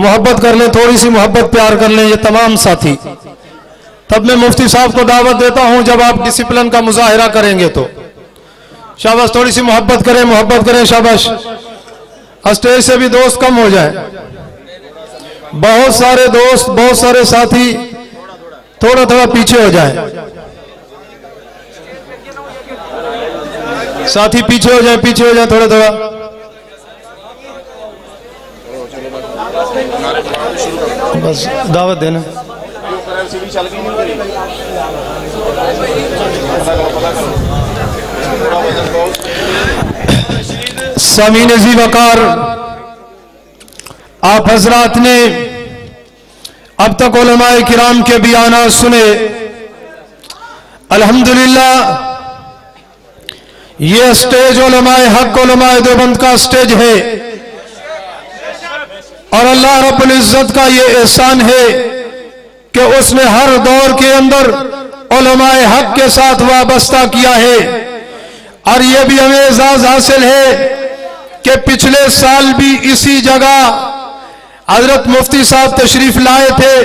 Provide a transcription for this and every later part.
محبت کر لیں، تھوڑی سی محبت پیار کر لیں، یہ تمام ساتھی۔ تب میں مفتی صاحب کو دعوت دیتا ہوں، جب آپ ڈسپلن کا مظاہرہ کریں گے تو۔ شاباش، تھوڑی سی محبت کریں محبت کریں شاباش۔ اسٹیج سے بھی دوست کم ہو جائے بہت سارے دوست، بہت سارے ساتھی تھوڑا تھوڑا پیچھے ہو جائیں۔ ساتھی پیچھے ہو جائیں، پیچھے ہو جائیں تھوڑا تھوڑا۔ بس دعوت دینا۔ سامین زی وقار آپ حضرات نے اب تک علماء کرام کے بیانات سنے۔ الحمدللہ، یہ اسٹیج علماء حق، علماء دیوبند کا اسٹیج ہے۔ اور اللہ رب العزت کا یہ احسان ہے کہ اس نے ہر دور کے اندر علماء حق کے ساتھ وابستہ کیا ہے۔ اور یہ بھی ہمیں اعزاز حاصل ہے کہ پچھلے سال بھی اسی جگہ حضرت مفتی صاحب تشریف لائے تھے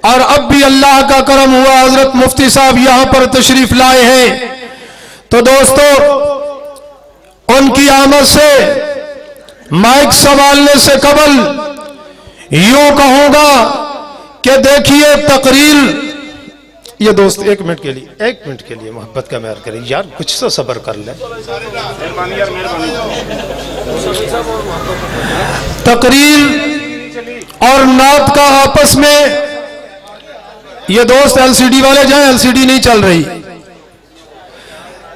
اور اب بھی اللہ کا کرم ہوا حضرت مفتی صاحب یہاں پر تشریف لائے ہیں۔ تو دوستو، ان کی آمد سے مائک سنبھالنے سے قبل یوں کہوں گا کہ دیکھیے تقریر، یہ دوست، ایک منٹ کے لیے، ایک منٹ کے لیے محبت کا معیار کریں۔ یار، کچھ تو صبر کر لیں۔ تقریر اور نعت کا آپس میں، یہ دوست ایل سی ڈی والے جائیں، ایل سی ڈی نہیں چل رہی۔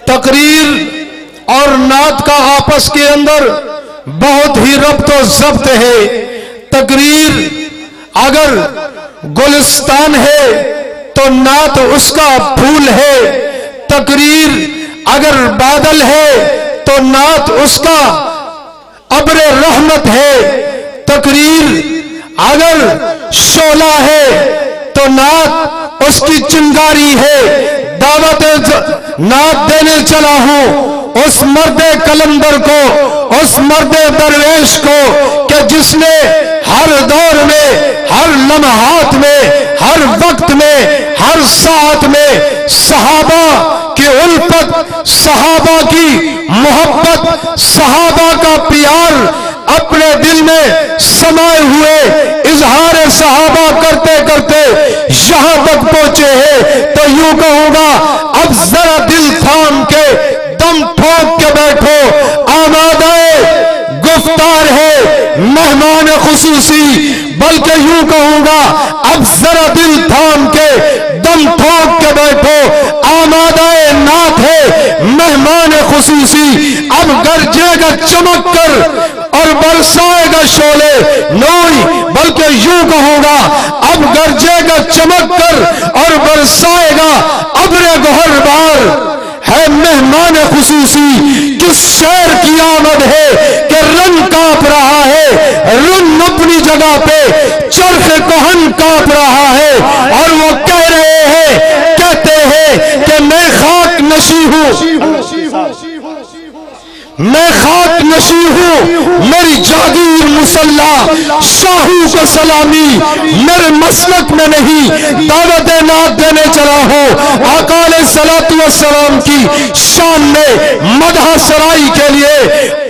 تقریر اور نعت کا آپس کے اندر بہت ہی ربط و ضبط ہے۔ تقریر اگر گلستان ہے تو نعت اس کا پھول ہے۔ تقریر اگر بادل ہے تو نعت اس کا ابر رحمت ہے۔ تقریر اگر شولہ ہے تو نعت اس کی چنگاری ہے۔ دعوت نعت دینے چلا ہوں۔ اس مرد کلندر کو، اس مرد درویش کو کہ جس نے ہر دور میں، ہر لمحات میں، ہر وقت میں، ہر ساتھ میں صحابہ کی الفت، صحابہ کی محبت، صحابہ کا پیار اپنے دل میں سمائے ہوئے اظہار صحابہ کرتے کرتے یہاں تک پہنچے ہیں۔ تو یوں کہوں گا، اب ذرا دل تھام کے دم ٹھوک کے بیٹھو۔ آمادہ گفتار ہے، مہمان خصوصی۔ بلکہ یوں کہوں گا، اب ذرا دل تھام کے، دم ٹھوک کے بیٹھو۔ آمادہ نات ہے، مہمان خصوصی۔ اب گرجے گا چمک کر اور برسائے گا شولے نوئی بلکہ یوں کہوں گا، اب گرجے گا چمک کر اور برسائے گا ابر گہر بار۔ مہمان خصوصی، کس شہر کی آمد ہے کہ رن کاپ رہا ہے؟ رن اپنی جگہ پہ چرخ کوہن کاپ رہا ہے اور وہ کہہ رہے ہیں، کہتے ہیں کہ میں خاک نشی ہوں۔ میں خاک نشی ہوں میری جاگیر مسلح شاہو کو سلامی، میرے مسلک میں نہیں، دعوت نات دینے چلا ہوں۔ آقا علیہ السلام کی شان میں مدہ سرائی کے لیے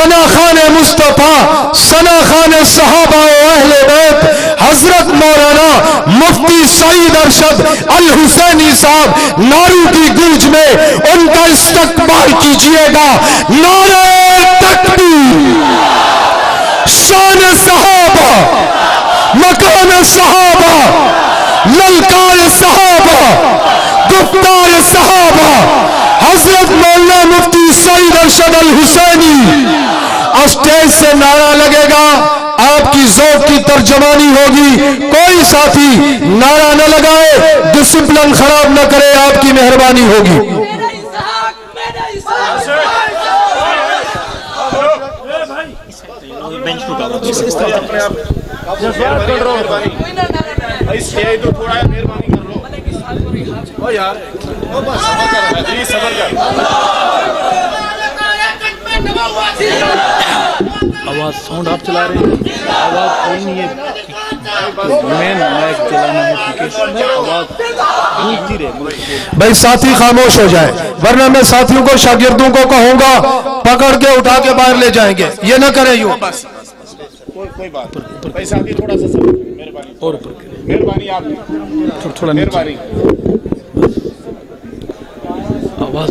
سنا خان مصطفیٰ سنا خان صحابہ و اہل بیت، حضرت مولانا مفتی سعید ارشد الحسینی صاحب نارو کی گونج میں ان کا استقبال کیجیے گا۔ نعرہ تکبیر۔ شان صحابہ، مکان صحابہ، للکار صحابہ، گفتار صحابہ، حضرت مولانا مفتی سعید ارشد الحسینی۔ اسٹیج سے نعرہ لگے گا۔ آپ کی ذوق کی ترجمانی ہوگی۔ کوئی ساتھی نعرہ نہ لگائے ڈسپلن خراب نہ کرے، آپ کی مہربانی ہوگی۔ مہربانی کر لو یار۔ آواز ساؤنڈ آپ چلا رہے ہیں؟ آواز کوئی نہیں ہے۔ مین مائک چلانا ہے۔ بھائی ساتھی خاموش ہو جائیں۔ ورنہ میں ساتھیوں کو شاگردوں کو کہوں گا پکڑ کے اٹھا کے باہر لے جائیں گے۔ یہ نہ کریں یوں۔ کوئی بات بھائی ساتھی تھوڑا سا مہربانی۔ مہربانی آپ تھوڑا مہربانی۔ آواز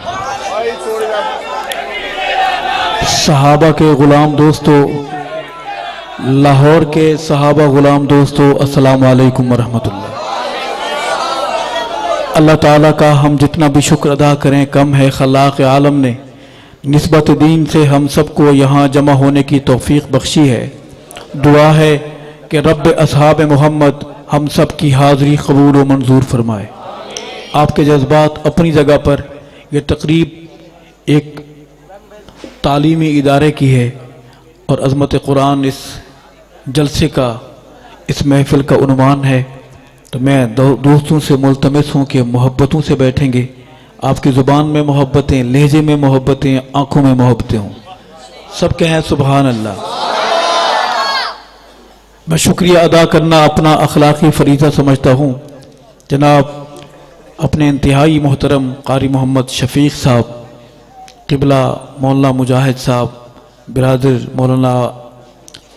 صحابہ کے غلام دوستو، لاہور کے صحابہ غلام دوستو، السلام علیکم ورحمۃ اللہ۔ اللہ تعالیٰ کا ہم جتنا بھی شکر ادا کریں، کم ہے خلاق عالم نے۔ نسبت دین سے ہم سب کو یہاں جمع ہونے کی توفیق بخشی ہے۔ دعا ہے کہ رب اصحاب محمد ہم سب کی حاضری قبول و منظور فرمائے۔ آپ کے جذبات اپنی جگہ پر، یہ تقریب ایک تعلیمی ادارے کی ہے اور عظمت قرآن اس جلسے کا، اس محفل کا عنوان ہے۔ تو میں دوستوں سے ملتمس ہوں کہ محبتوں سے بیٹھیں گے۔ آپ کی زبان میں محبتیں، لہجے میں محبتیں، آنکھوں میں محبتیں ہوں۔ سب کہیں سبحان اللہ۔ میں شکریہ ادا کرنا اپنا اخلاقی فریضہ سمجھتا ہوں۔ جناب، اپنے انتہائی محترم قاری محمد شفیق صاحب قبلہ مولانا مجاہد صاحب، برادر مولانا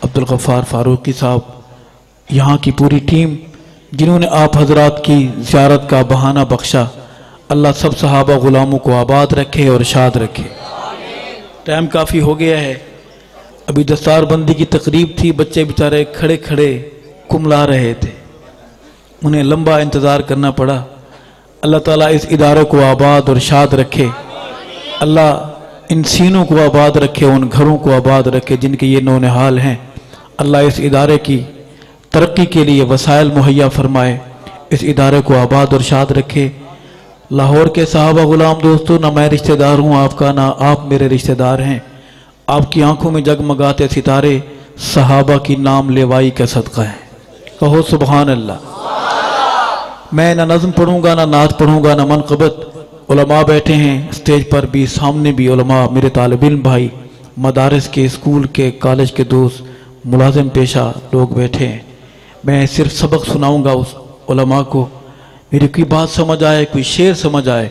عبدالغفار فاروقی صاحب، یہاں کی پوری ٹیم جنہوں نے آپ حضرات کی زیارت کا بہانہ بخشا، اللہ سب صحابہ غلاموں کو آباد رکھے اور شاد رکھے۔ ٹائم کافی ہو گیا ہے۔ ابھی دستار بندی کی تقریب تھی، بچے بیچارے کھڑے کھڑے کملا رہے تھے۔ انہیں لمبا انتظار کرنا پڑا۔ اللہ تعالیٰ اس ادارے کو آباد اور شاد رکھے۔ اللہ ان سینوں کو آباد رکھے، ان گھروں کو آباد رکھے جن کے یہ نونحال ہیں۔ اللہ اس ادارے کی ترقی کے لیے وسائل مہیا فرمائے، اس ادارے کو آباد اور شاد رکھے۔ لاہور کے صحابہ غلام دوستو، نہ میں رشتہ دار ہوں، آپ کا، نہ آپ میرے رشتہ دار ہیں۔ آپ کی آنکھوں میں جگمگاتے ستارے، صحابہ کی نام لیوائی کا صدقہ ہے۔ کہو سبحان اللہ۔ میں نہ نظم پڑھوں گا، نہ نعت پڑھوں گا، نہ منقبت۔ علماء بیٹھے ہیں۔ سٹیج پر بھی سامنے بھی علماء، میرے طالب علم بھائی، مدارس کے، اسکول کے، کالج کے دوست، ملازم پیشہ لوگ بیٹھے ہیں۔ میں صرف سبق سناؤں گا اس علماء کو۔ میری کوئی بات سمجھ آئے، کوئی شعر سمجھ آئے،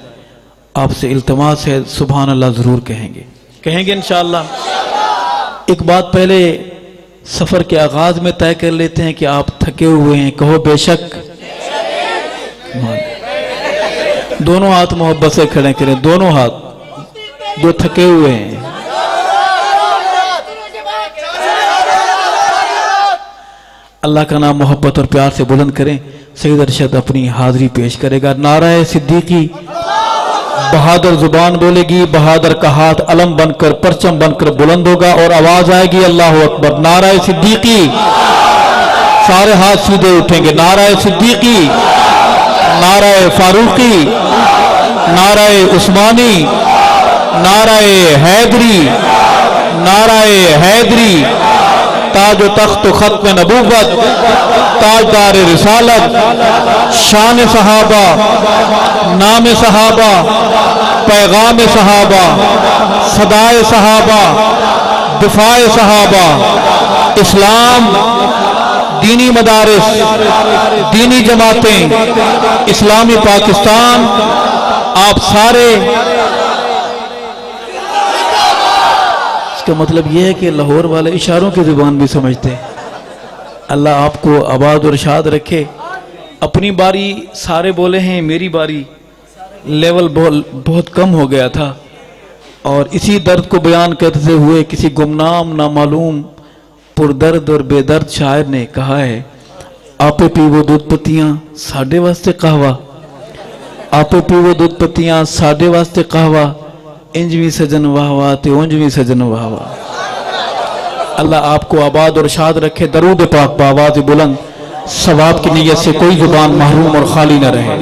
آپ سے التماس ہے، سبحان اللہ ضرور کہیں گے۔ کہیں گے انشاءاللہ۔ ایک بات پہلے سفر کے آغاز میں طے کر لیتے ہیں کہ آپ تھکے ہوئے ہیں، کہو بے شک۔ دونوں ہاتھ محبت سے کھڑے کریں، دونوں ہاتھ جو تھکے ہوئے ہیں۔ اللہ کا نام محبت اور پیار سے بلند کریں۔ سید ارشد اپنی حاضری پیش کرے گا۔ نعرہ صدیقی بہادر زبان بولے گی، بہادر کا ہاتھ علم بن کر، پرچم بن کر بلند ہوگا اور آواز آئے گی، اللہ اکبر۔ نعرہ صدیقی سارے ہاتھ سیدھے اٹھیں گے۔ نعرہ صدیقی نعرہ فاروقی، نعرہ عثمانی، نعرہ حیدری نعرہ حیدری، تاج و تخت و ختم نبوت، تاجدار رسالت، شان صحابہ، نام صحابہ، پیغام صحابہ، صدائے صحابہ، دفاع صحابہ، اسلام دینی مدارس، دینی جماعتیں، اسلامی پاکستان، آپ سارے۔ اس کا مطلب یہ ہے کہ لاہور والے اشاروں کی زبان بھی سمجھتے ہیں۔ اللہ آپ کو آباد اور شاد رکھے۔ اپنی باری سارے بولے ہیں، میری باری لیول بہت کم ہو گیا تھا۔ اور اسی درد کو بیان کرتے ہوئے کسی گمنام، نامعلوم پر درد اور بے درد شاعر نے کہا ہے، آپے پی وہ دودھ پتیاں ساڑھے واسطے قہوہ۔ آپے پی وہ دودھ پتیاں ساڑھے واسطے قہوہ۔ انجوی سجن واہ واہ تے انجوی سجن واہ واہ۔ اللہ آپ کو آباد اور شاد رکھے، درود پاک باواز بلند۔ ثواب کی نیت سے کوئی زبان محروم اور خالی نہ رہے۔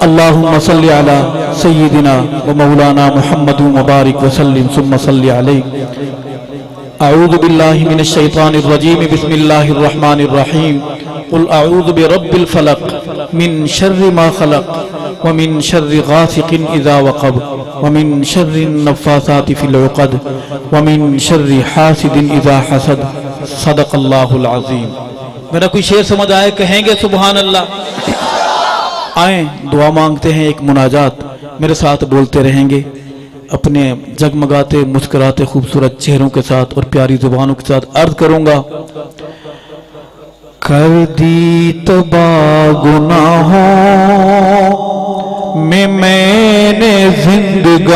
اللہم صلی علی سیدنا و مولانا محمد مبارک وسلم ثم صلی علیہ اعوذ باللہ من الشیطان الرجیم بسم اللہ الرحمن الرحیم قل اعوذ برب الفلق من شر ما خلق ومن شر غاسق اذا وقب ومن شر النفاثات في العقد ومن شر حاسد اذا حسد. صدق اللہ العظیم میرا کوئی شعر سمجھ آئے کہیں گے سبحان اللہ؟ آئیں دعا مانگتے ہیں ایک مناجات. میرے ساتھ بولتے رہیں گے. اپنے جگمگاتے، مسکراتے، خوبصورت چہروں کے ساتھ اور پیاری زبانوں کے ساتھ عرض کروں گا، کر دی تباہ گناہوں میں میں نے زندگانی۔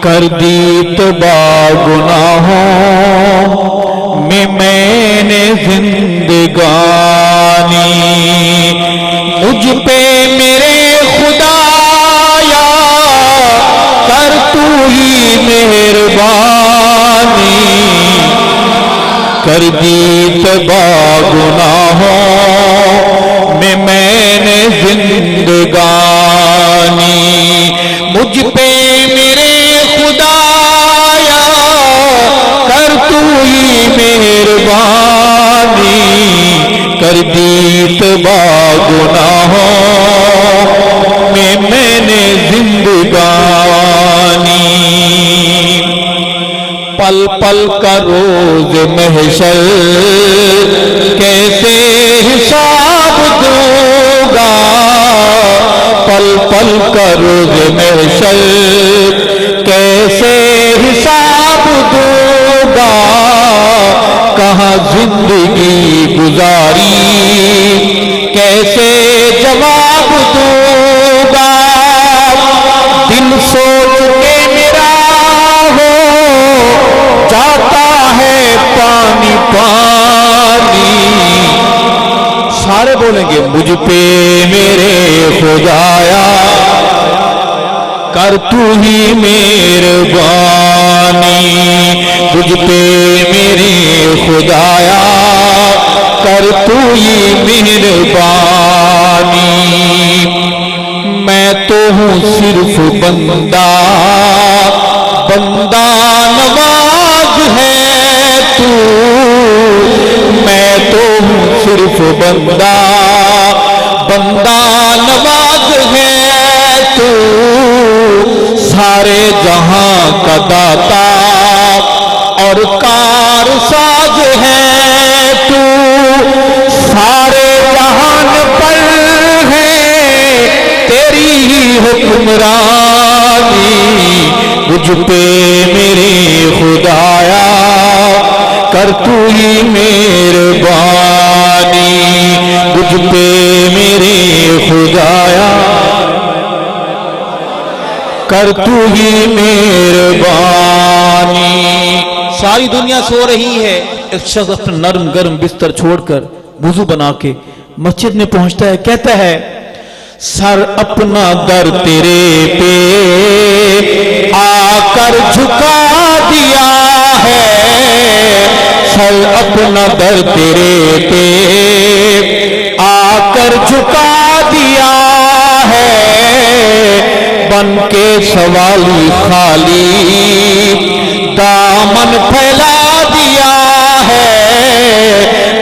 کر دی تباہ گناہوں میں میں نے زندگانی۔ مجھ پہ میرے خدایا، کر تو ہی مہربانی۔ کر دی تباہ گناہوں میں میں نے زندگانی۔ مجھ پہ میرے خدایا، کر تو ہی مہربانی۔ کر دی تباہ گناہوں زندگانی پل پل کا روز محشر کیسے حساب دوں گا پل پل کا روز محشر کیسے حساب دوں گا کہاں زندگی گزاری، کیسے جواب کر تو ہی مہربانی مجھ پہ میرے خدایا، کر تو ہی مہربانی۔ میں تو ہوں صرف بندہ بندہ نواز ہے تو۔ میں تو ہوں صرف بندہ بندہ جہاں کا داتا اور کار ساز ہے تو سارے جہان پر ہے تیری ہی حکمرانی، مجھ پہ میرے خدایا، کر تو ہی مہربانی مجھ کر تو ہی مہربانی۔ ساری دنیا سو رہی ہے۔ ایک شخص اپنا نرم گرم بستر چھوڑ کر وضو بنا کے مسجد میں پہنچتا ہے، کہتا ہے، سر اپنا در تیرے پہ آ کر جھکا دیا ہے۔ سر اپنا در تیرے پہ آ کر جھکا بن کے سوالی خالی، دامن پھیلا دیا ہے۔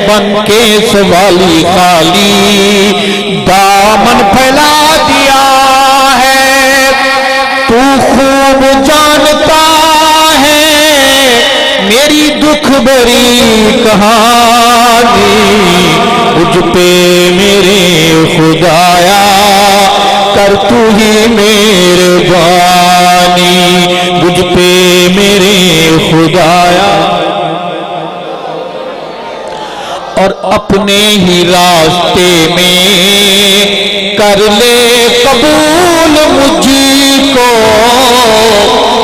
بن کے سوالی خالی، دامن پھیلا دیا ہے۔ تو خوب جانتا ہے میری دکھ بری کہانی۔ مجھ پہ میرے خدایا، کر تو ہی مہربانی اپنے ہی راستے میں کر لے قبول مجھ کو۔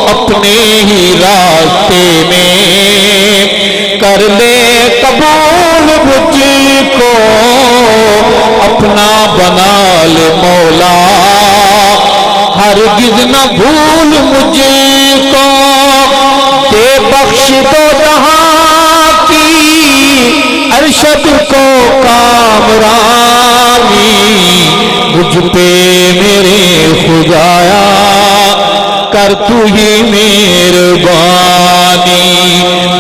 اپنے ہی راستے میں کر لے قبول مجھ کو۔ اپنا بنا لے مولا، ہرگز نہ بھول مجھ کو۔ دے بخش دو جہاں کر تو ہی مہربانی،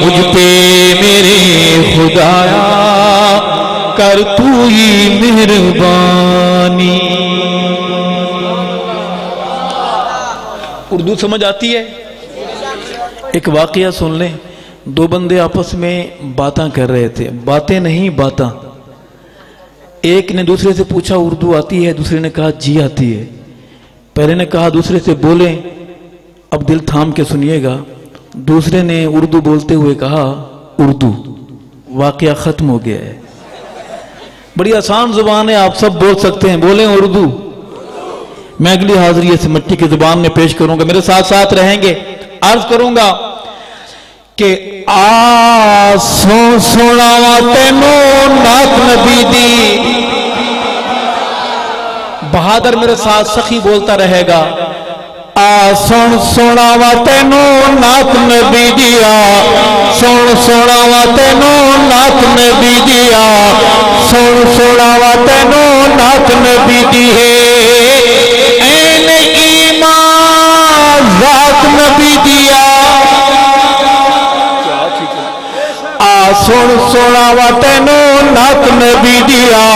مجھ پہ میرے خدایا، کر تو ہی مہربانی۔ اردو سمجھ آتی ہے؟ ایک واقعہ سن لیں۔ دو بندے آپس میں باتاں کر رہے تھے۔ باتیں نہیں، باتاں۔ ایک نے دوسرے سے پوچھا، اردو آتی ہے؟ دوسرے نے کہا جی آتی ہے۔ پہلے نے کہا، دوسرے سے بولیں۔ اب دل تھام کے سنیے گا۔ دوسرے نے اردو بولتے ہوئے کہا، اردو۔ واقعہ ختم ہو گیا ہے۔ بڑی آسان زبان ہے، آپ سب بول سکتے ہیں۔ بولیں اردو۔ میں اگلی حاضری اس مٹی کی زبان میں پیش کروں گا۔ میرے ساتھ ساتھ رہیں گے۔ عرض کروں گا کہ آسو سناوا تینوں نات نبی دی۔ بہادر میرے ساتھ سخی بولتا رہے گا۔ آ سن سناوا تینوں نات نبی دیا سن سناوا تینوں نات نبی دیا سن سناوا تینوں نات نبی دی ہے این ایمان ذات نبی دیا آ سن سناوا تینوں نات نبی دیا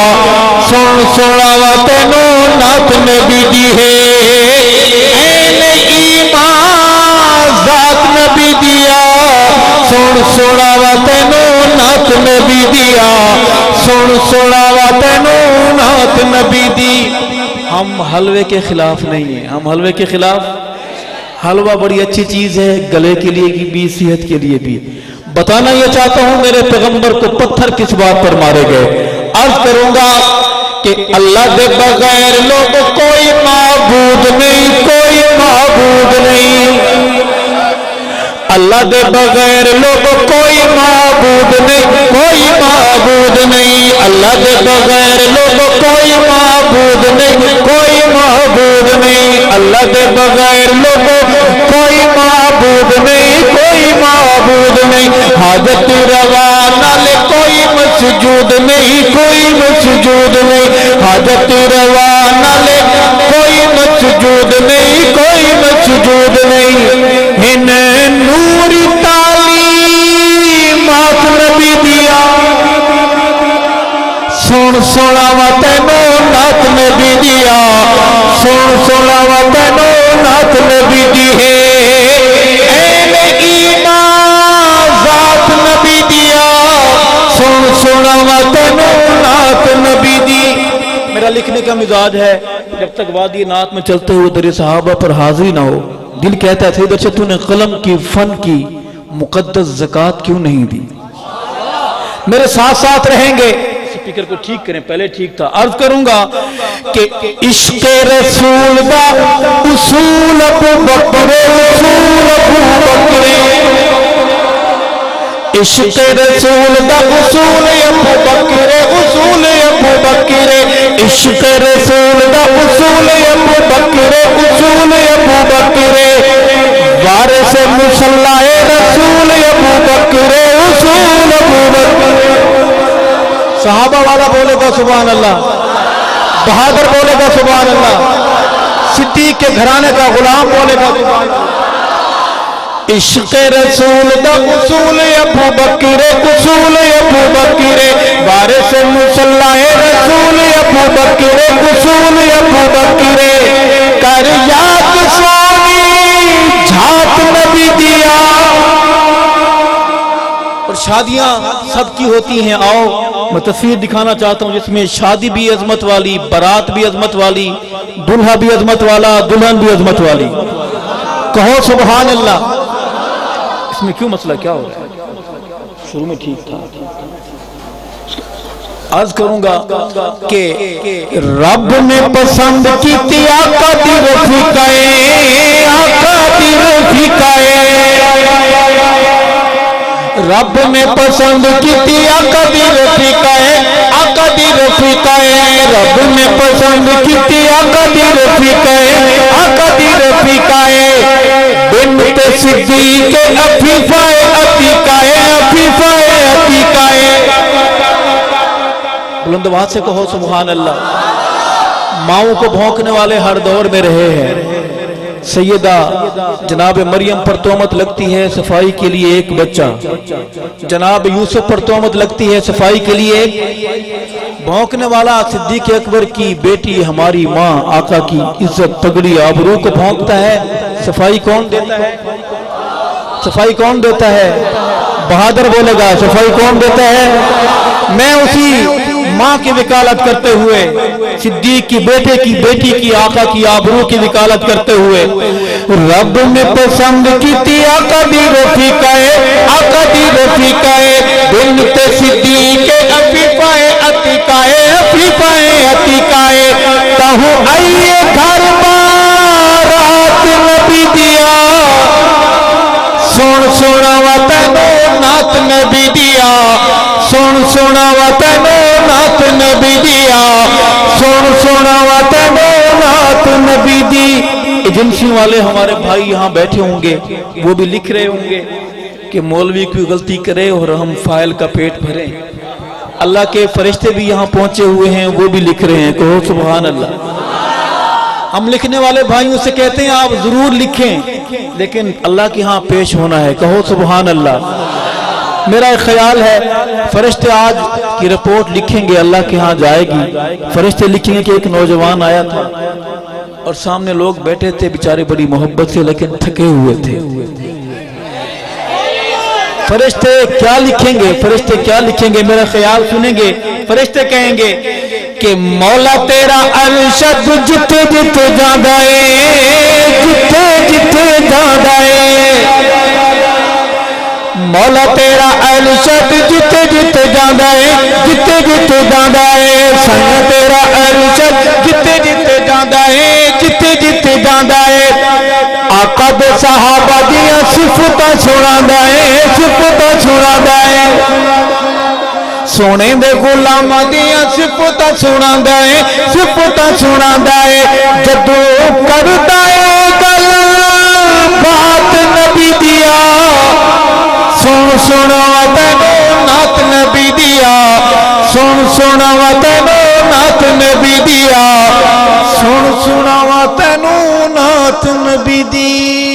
سن سناوا تینوں نات نبی دی ہے سن سناوا تینوں نات نبی دیا سن سناوا تینوں نات نبی دی ہم حلوے کے خلاف نہیں ہیں ہم حلوے کے خلاف حلوہ بڑی اچھی چیز ہے گلے کے لیے بھی صحت کے لیے بھی بتانا یہ چاہتا ہوں میرے پیغمبر کو پتھر کس بات پر مارے گئے؟ عرض کروں گا کہ اللہ دے بغیر لوگ کوئی معبود نہیں، کوئی معبود نہیں۔ اللہ دے بغیر نہیں بغیر لوگ کوئی معبود نہیں، کوئی معبود نہیں۔ اللہ دے بغیر لوگ کوئی معبود نہیں، کوئی معبود نہیں۔ حاجت روا نالے کوئی مسجود نہیں، کوئی مسجود نہیں۔ حاجت روا نالے کوئی مسجود نہیں، کوئی مسجود نہیں۔ ہن سن سونا وا تینوں نات نبی دیا سن سونا وا تینوں نات نبی دی ہے این ایمان ذات نبی دیا سن سونا وا تینوں نات نبی دی میرا لکھنے کا مزاج ہے جب تک وادی نات میں چلتے ہوئے در صحابہ پر حاضری نہ ہو دل کہتا ہے سید ارشد تو نے قلم کی فن کی مقدس زکوٰۃ کیوں نہیں دی میرے ساتھ ساتھ رہیں گے سپیکر کو ٹھیک کریں، پہلے ٹھیک تھا۔ عرض کروں گا کہ عشق رسول دا اصول ابو بکر، اصول ابو بکر۔ عشق رسول دا اصول ابو بکر، اصول ابو بکر۔ عشق رسول دا اصول ابو بکر، اصول ابو بکر۔ وارث مسلح رسول ابو بکر، اصول ابو بکر۔ صحابہ والا بولے گا سبحان اللہ، بہادر بولے گا سبحان اللہ، صدیق کے گھرانے کا غلام بولے گا سبحان اللہ۔ عشق رسول دا اصول ابو بکر، اصول ابو بکر، وارث مسلح رسول ابو بکر، اصول ابو بکر۔ کر یاد سونی جھات نبی دیا شادیاں سب کی ہوتی ہیں، آؤ، میں تصویر دکھانا چاہتا ہوں جس میں شادی بھی عظمت والی برات بھی عظمت والی، دلہا بھی عظمت والا، دلہن بھی عظمت والی۔ کہو سبحان اللہ۔ اس میں کیوں مسئلہ کیا ہو رہا ہے؟ شروع میں ٹھیک تھا۔ عرض کروں گا کہ رب نے پسند کی تی آقا دی رفیقائے آقا دی رفیقائے رب نے پسند کیتی، آقا دی رفیقہ ہے، آقا دی رفیقہ ہے۔ رب نے پسند کیتی، آقا دی رفیقہ ہے، آقا دی رفیقہ ہے۔ بنت صدیق کے افیفہ ہے افیقہ ہے افیفہ ہے۔ افیقہ ہے آواز سے کہو، سبحان اللہ۔ ماں کو بھونکنے والے ہر دور میں رہے ہیں۔ سیدہ جناب مریم پر تومت لگتی ہے، صفائی کے لیے ایک بچہ۔ جناب یوسف پر تومت لگتی ہے، صفائی کے لیے ایک۔ بھونکنے والا صدیق اکبر کی بیٹی ہماری ماں، آقا کی عزت پگڑی آبرو کو بھونکتا ہے۔ صفائی کون دیتا ہے؟ صفائی کون دیتا ہے؟ بہادر بولے گا، صفائی کون دیتا ہے؟ میں اسی۔ ماں کے وکالت کرتے ہوئے، صدیق کی بیٹے کی بیٹی کی، آقا کی آبرو کی وکالت کرتے ہوئے، رب نے پسند کی تھی، آقا بھی روٹی کہے آقا بھی روٹی کہے بنت صدیق عفیفائے عتیقائے عفیفائے عتیقائے کہو آئیے گھر بارات نبی دیا۔ سون سونا وطن نات نبی دیا۔ سن سنا وطن نات نبی دیا سن سنا وطن نات نبی دی ایجنسی والے ہمارے بھائی یہاں بیٹھے ہوں گے وہ بھی لکھ رہے ہوں گے کہ مولوی کی غلطی کرے اور ہم فائل کا پیٹ بھریں اللہ کے فرشتے بھی یہاں پہنچے ہوئے ہیں، وہ بھی لکھ رہے ہیں کہو سبحان اللہ ہم لکھنے والے بھائیوں سے کہتے ہیں، آپ ضرور لکھیں، لیکن اللہ کے ہاں پیش ہونا ہے، کہو سبحان اللہ۔ میرا ایک خیال ہے، فرشتے آج کی رپورٹ لکھیں گے، اللہ کے ہاں جائے گی۔ فرشتے لکھیں گے کہ ایک نوجوان آیا تھا اور سامنے لوگ بیٹھے تھے، بیچارے بڑی محبت سے، لیکن تھکے ہوئے تھے۔ فرشتے کیا لکھیں گے؟ فرشتے کیا لکھیں گے؟ میرا خیال سنیں گے۔ فرشتے کہیں گے کہ مولا تیرا ارشد جتے جتے جاندہ جتے جتے جاندہ مولا تیرا اہل شد جتے جتے جاندہ ہے جتے جتے جاندہ ہے۔ سنگا تیرا اہل شد جتے جتے جاندہ ہے جتے جتے جاندہ ہے۔ آقا دے صحابہ دیا صفتہ چھوڑاندہ ہے صفتہ چھوڑاندہ ہے۔ سونے دے غلام دیا صفتہ چھوڑاندہ ہے صفتہ چھوڑاندہ ہے۔ جدو کرتا ہے سن سن وطنوں نات نبی دیا سن سن وطنوں نات نبی دیا سن سن وطنوں نات نبی دیا